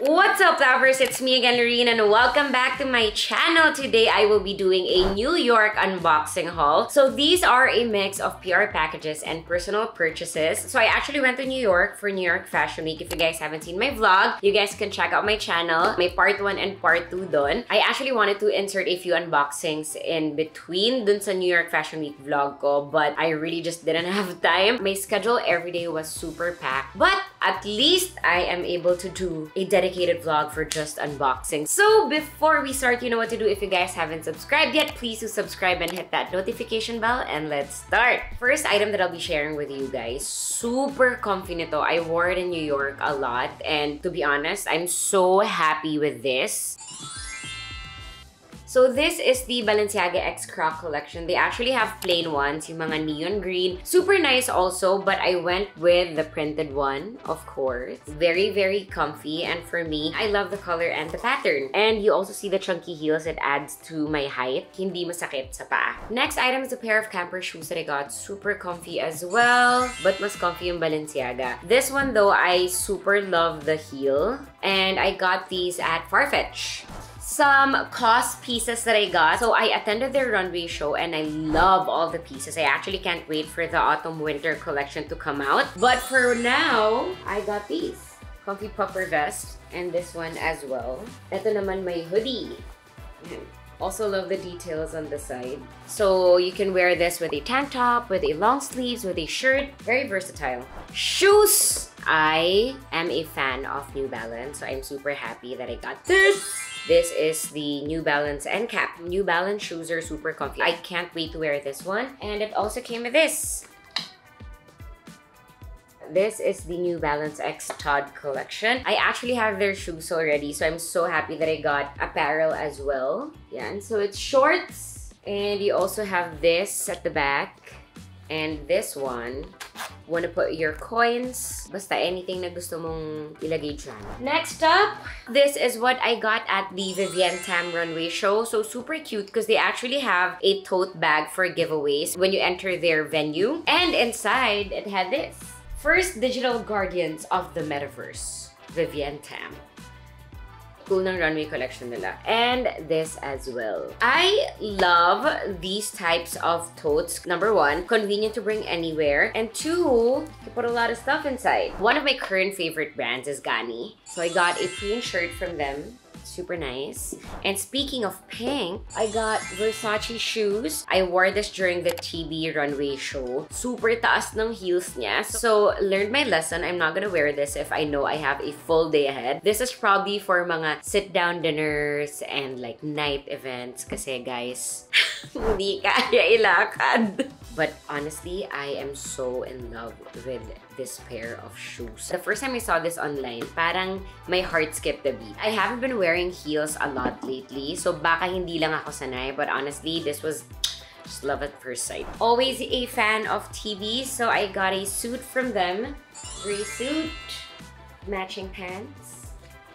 What's up, lovers? It's me again, Laureen, and welcome back to my channel. Today, I will be doing a New York unboxing haul. So these are a mix of PR packages and personal purchases. So I actually went to New York for New York Fashion Week. If you guys haven't seen my vlog, you guys can check out my channel. My part 1 and part 2 done. I actually wanted to insert a few unboxings in between dun sa New York Fashion Week vlog ko, but I really just didn't have time. My schedule every day was super packed, but at least I am able to do a dedicated vlog for just unboxing. So before we start, you know what to do. If you guys haven't subscribed yet, please do subscribe and hit that notification bell and let's start. First item that I'll be sharing with you guys, super comfy nito. I wore it in New York a lot and to be honest, I'm so happy with this. So this is the Balenciaga X Croc collection. They actually have plain ones, yung mga neon green. Super nice also, but I went with the printed one, of course. Very, very comfy. And for me, I love the color and the pattern. And you also see the chunky heels. It adds to my height. Hindi masakit sa paa. Next item is a pair of camper shoes that I got. Super comfy as well, but mas comfy yung Balenciaga. This one though, I super love the heel. And I got these at Farfetch some COS pieces that I got. So I attended their runway show and I love all the pieces. I actually can't wait for the autumn-winter collection to come out. But for now, I got these. Comfy puffer vest and this one as well. Ito naman my hoodie. Also love the details on the side. So you can wear this with a tank top, with a long sleeves, with a shirt. Very versatile. Shoes! I am a fan of New Balance, so I'm super happy that I got this. This is the New Balance end cap. New Balance shoes are super comfy. I can't wait to wear this one. And it also came with this. This is the New Balance X Todd collection. I actually have their shoes already, so I'm so happy that I got apparel as well. Yeah, and so it's shorts. And you also have this at the back. And this one want to put your coins, basta anything na gusto mong ilagay dyan. Next up, this is what I got at the Vivienne Tam runway show. So super cute because they actually have a tote bag for giveaways when you enter their venue. And inside, it had this. First Digital Guardians of the Metaverse, Vivienne Tam cool ng runway collection nila. And this as well. I love these types of totes. Number one, convenient to bring anywhere. And two, you put a lot of stuff inside. One of my current favorite brands is Ganni. So I got a print shirt from them super nice. And speaking of pink, I got Versace shoes. I wore this during the TB runway show. Super taas ng heels niya. So, learned my lesson. I'm not gonna wear this if I know I have a full day ahead. This is probably for mga sit-down dinners and like night events. Kasi guys, hindi kaya ilakad. But honestly, I am so in love with this pair of shoes. The first time I saw this online, parang my heart skipped a beat. I haven't been wearing heels a lot lately, so baka hindi lang ako sanay. But honestly, this was just love at first sight. Always a fan of TB, so I got a suit from them. Gray suit, matching pants.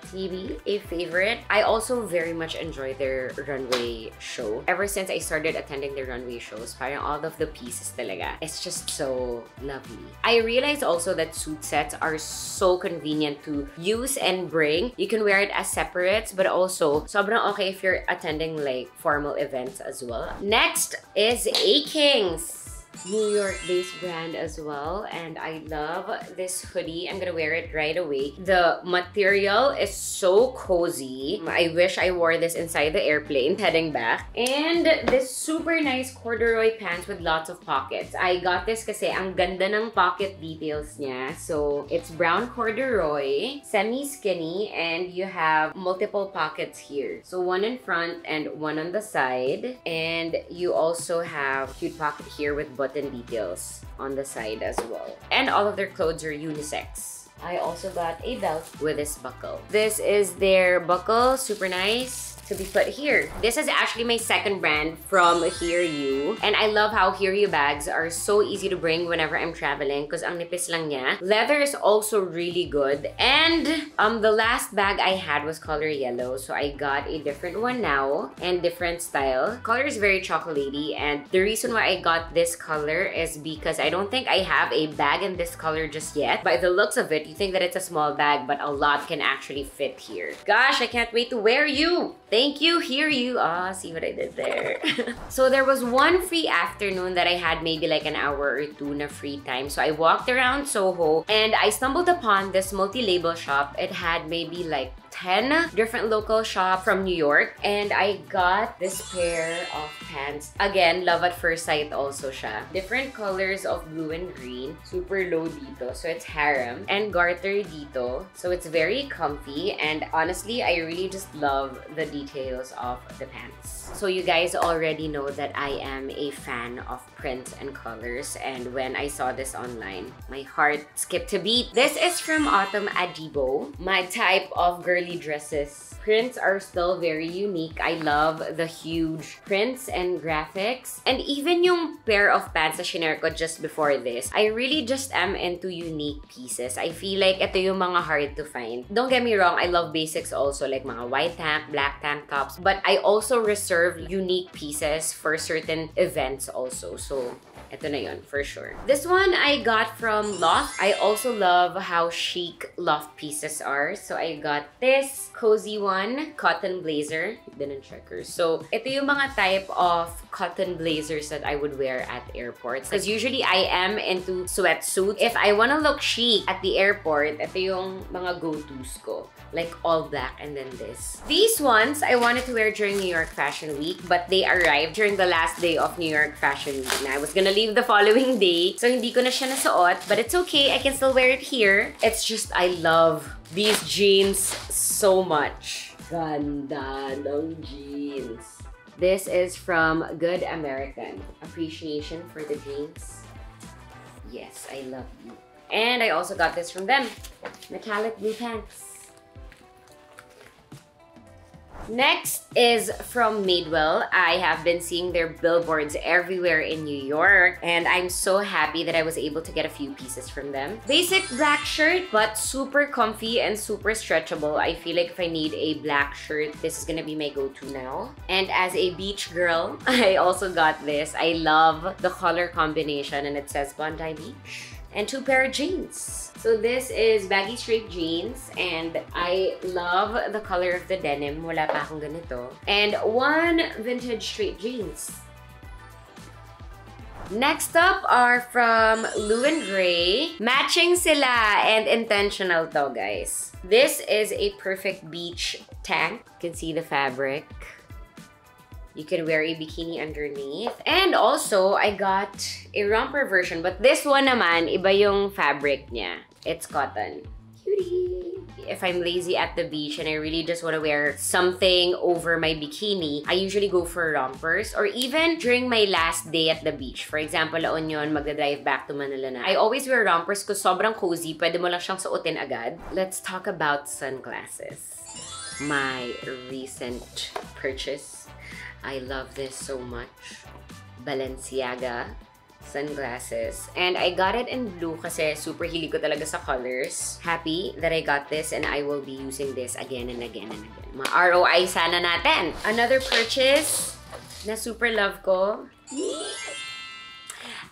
TB, a favorite. I also very much enjoy their runway show. Ever since I started attending their runway shows, parang all of the pieces talaga, it's just so lovely. I realized also that suit sets are so convenient to use and bring. You can wear it as separates, but also sobrang okay if you're attending like formal events as well. Next is A-Kings. New York-based brand as well. And I love this hoodie. I'm gonna wear it right away. The material is so cozy. I wish I wore this inside the airplane heading back. And this super nice corduroy pants with lots of pockets. I got this kasi ang ganda ng pocket details niya. So, it's brown corduroy, semi-skinny, and you have multiple pockets here. So, one in front and one on the side. And you also have cute pocket here with button details on the side as well. And all of their clothes are unisex. I also got a belt with this buckle. This is their buckle, super nice. To be put here. This is actually my second brand from Hereu. And I love how Hereu bags are so easy to bring whenever I'm traveling because ang nipis lang niya. Leather is also really good. And um, the last bag I had was color yellow. So I got a different one now and different style. Color is very chocolatey and the reason why I got this color is because I don't think I have a bag in this color just yet. By the looks of it, you think that it's a small bag but a lot can actually fit here. Gosh, I can't wait to wear you! Thank you, here you. Ah, see what I did there. so there was one free afternoon that I had maybe like an hour or two na free time. So I walked around Soho and I stumbled upon this multi-label shop. It had maybe like 10 different local shops from New York. And I got this pair of pants. Again, love at first sight also siya. Different colors of blue and green. Super low dito. So it's harem. And garter dito. So it's very comfy. And honestly, I really just love the details of the pants. So you guys already know that I am a fan of prints and colors. And when I saw this online, my heart skipped a beat. This is from Autumn Adeigbo. My type of girly dresses. Prints are still very unique. I love the huge prints and graphics. And even yung pair of pants na shinare ko just before this, I really just am into unique pieces. I feel like ito yung mga hard to find. Don't get me wrong, I love basics also, like mga white tank, black tank tops. But I also reserve unique pieces for certain events also. So, ito na yun, for sure. This one I got from Loft. I also love how chic Loft pieces are. So I got this cozy one, cotton blazer, in checkers. So ito yung mga type of cotton blazers that I would wear at airports. Because usually I am into sweatsuit. If I wanna look chic at the airport, ito yung mga go-tos ko. Like all black and then this. These ones, I wanted to wear during New York Fashion Week, but they arrived during the last day of New York Fashion Week. And I was gonna leave the following day. So hindi ko na siya nasuot, but it's okay. I can still wear it here. It's just, I love these jeans so much. Ganda ng jeans. This is from Good American. Appreciation for the jeans. Yes, I love you. And I also got this from them. Metallic blue pants. Next is from Madewell. I have been seeing their billboards everywhere in New York and I'm so happy that I was able to get a few pieces from them. Basic black shirt but super comfy and super stretchable. I feel like if I need a black shirt, this is gonna be my go-to now. And as a beach girl, I also got this. I love the color combination and it says Bondi Beach. And two pair of jeans. So this is baggy straight jeans and I love the color of the denim. Wala pa akong ganito. And one vintage straight jeans. Next up are from Lou and Grey. Matching sila and intentional to, guys. This is a perfect beach tank. You can see the fabric. You can wear a bikini underneath. And also, I got a romper version. But this one naman, iba yung fabric niya. It's cotton. Cutie! If I'm lazy at the beach and I really just want to wear something over my bikini, I usually go for rompers or even during my last day at the beach. For example, laon yun, magda-drive back to Manila na. I always wear rompers because sobrang cozy. Pwede mo lang siyang suotin agad. Let's talk about sunglasses. My recent purchase I love this so much. Balenciaga sunglasses. And I got it in blue kasi super hilig ko talaga sa colors. Happy that I got this and I will be using this again and again and again. Ma ROI sana natin. Another purchase na super love ko.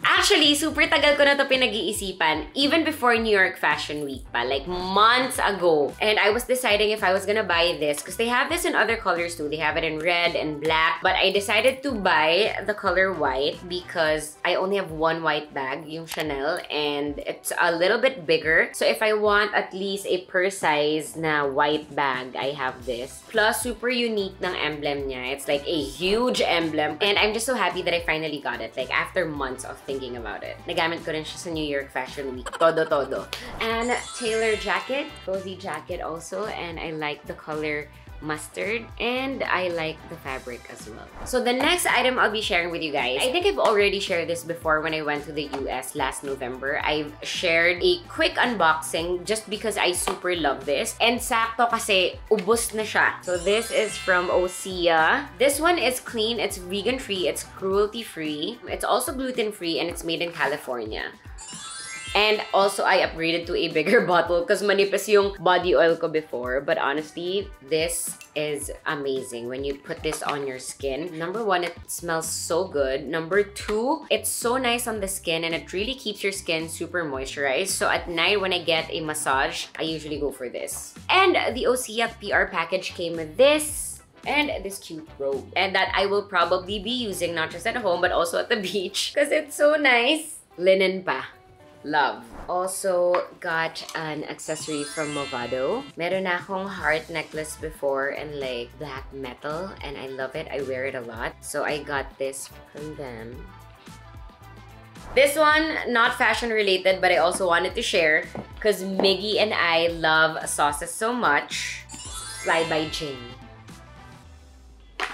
Actually, super tagal ko na to pinag-iisipan. Even before New York Fashion Week pa. Like, months ago. And I was deciding if I was gonna buy this. Because they have this in other colors too. They have it in red and black. But I decided to buy the color white because I only have one white bag, yung Chanel. And it's a little bit bigger. So if I want at least a purse size na white bag, I have this. Plus, super unique ng emblem niya. It's like a huge emblem. And I'm just so happy that I finally got it. Like, after months of thinking thinking about it. Nagamit ko rin siya sa New York Fashion Week. Todo-todo. And Taylor jacket. Cozy jacket also. And I like the color mustard and I like the fabric as well. So the next item I'll be sharing with you guys, I think I've already shared this before when I went to the US last November. I've shared a quick unboxing just because I super love this. And sakto kasi ubos na siya. So this is from Osea. This one is clean, it's vegan free, it's cruelty free. It's also gluten free and it's made in California. And also, I upgraded to a bigger bottle because manipis yung body oil ko before. But honestly, this is amazing when you put this on your skin. Number one, it smells so good. Number two, it's so nice on the skin and it really keeps your skin super moisturized. So at night when I get a massage, I usually go for this. And the Osea PR package came with this and this cute robe. And that I will probably be using not just at home but also at the beach because it's so nice. Linen pa. Love. Also got an accessory from Movado. Meron akong heart necklace before and like black metal and I love it. I wear it a lot. So I got this from them. This one, not fashion related, but I also wanted to share because Miggy and I love sauces so much. Fly by Jing.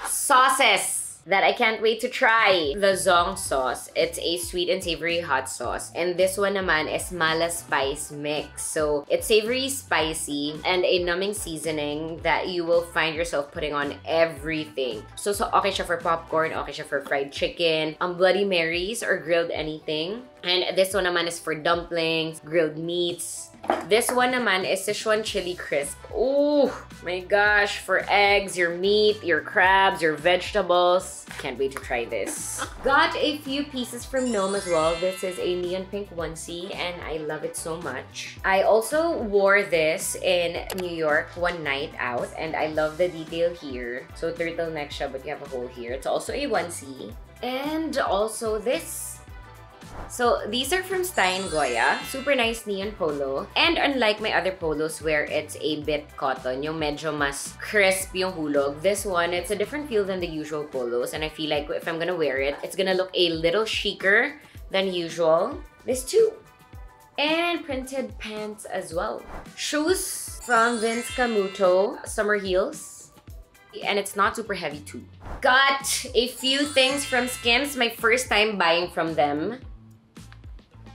Sauces! That I can't wait to try. The Zhong sauce. It's a sweet and savory hot sauce. And this one naman is Mala Spice Mix. So, it's savory, spicy, and a numbing seasoning that you will find yourself putting on everything. So, so okay siya for popcorn, okay siya for fried chicken, um, Bloody Marys, or grilled anything. And this one naman is for dumplings, grilled meats, this one naman is Sichuan Chili Crisp. Oh my gosh, for eggs, your meat, your crabs, your vegetables. Can't wait to try this. Got a few pieces from Noam as well. This is a neon pink onesie and I love it so much. I also wore this in New York one night out and I love the detail here. So turtleneck siya but you have a hole here. It's also a onesie. And also this so these are from Stine Goya. Super nice neon polo. And unlike my other polos where it's a bit cotton, yung medyo mas crisp yung hulog, this one, it's a different feel than the usual polos. And I feel like if I'm gonna wear it, it's gonna look a little chicer than usual. This too. And printed pants as well. Shoes from Vince Camuto. Summer heels. And it's not super heavy too. Got a few things from Skims. My first time buying from them.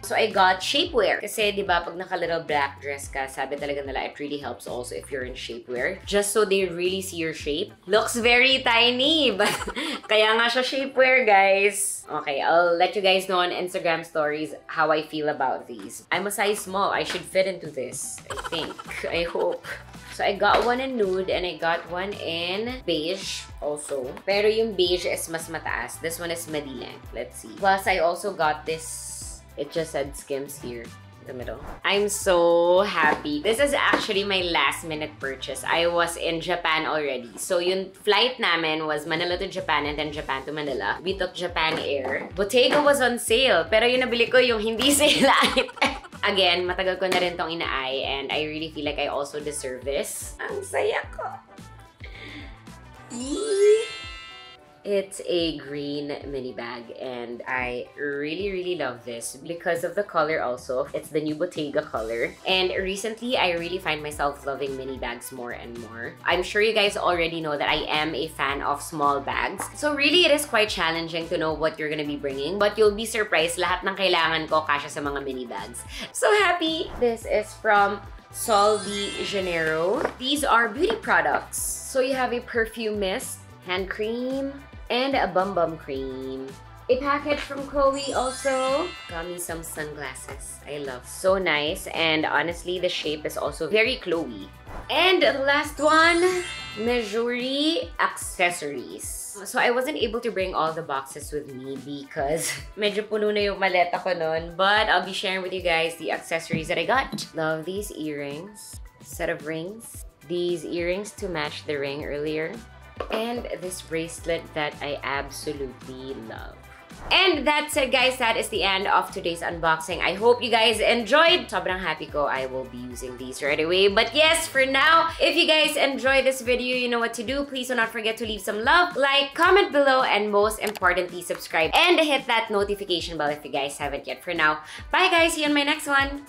So I got shapewear. Kasi, di ba, pag naka-little black dress ka, sabi talaga nila, it really helps also if you're in shapewear. Just so they really see your shape. Looks very tiny, but kaya nga siya shapewear, guys. Okay, I'll let you guys know on Instagram stories how I feel about these. I'm a size small. I should fit into this, I think. I hope. So, I got one in nude and I got one in beige also. Pero yung beige is mas mataas. This one is midi Let's see. Plus, I also got this it just said Skims here in the middle. I'm so happy. This is actually my last minute purchase. I was in Japan already. So yung flight namin was Manila to Japan and then Japan to Manila. We took Japan Air. Bottega was on sale. Pero yung nabili ko yung hindi sale Again, matagal ko na rin tong inaay and I really feel like I also deserve this. Ang saya ko. Yee! It's a green mini bag and I really really love this because of the color also. It's the new Bottega color. And recently, I really find myself loving mini bags more and more. I'm sure you guys already know that I am a fan of small bags. So really, it is quite challenging to know what you're gonna be bringing. But you'll be surprised, lahat ng kailangan ko kasha sa mga mini bags. So happy! This is from Sol de Janeiro. These are beauty products. So you have a perfume mist, hand cream, and a Bum Bum Cream. A package from Chloe also. Got me some sunglasses. I love. So nice. And honestly, the shape is also very Chloe. And the last one, Mejuri accessories. So I wasn't able to bring all the boxes with me because medyo puno na yung maleta ko nun. But I'll be sharing with you guys the accessories that I got. Love these earrings. Set of rings. These earrings to match the ring earlier and this bracelet that I absolutely love. And that's it guys, that is the end of today's unboxing. I hope you guys enjoyed. Sobrang happy ko I will be using these right away. But yes, for now, if you guys enjoyed this video, you know what to do. Please do not forget to leave some love, like, comment below, and most importantly, subscribe and hit that notification bell if you guys haven't yet. For now, bye guys, see you on my next one.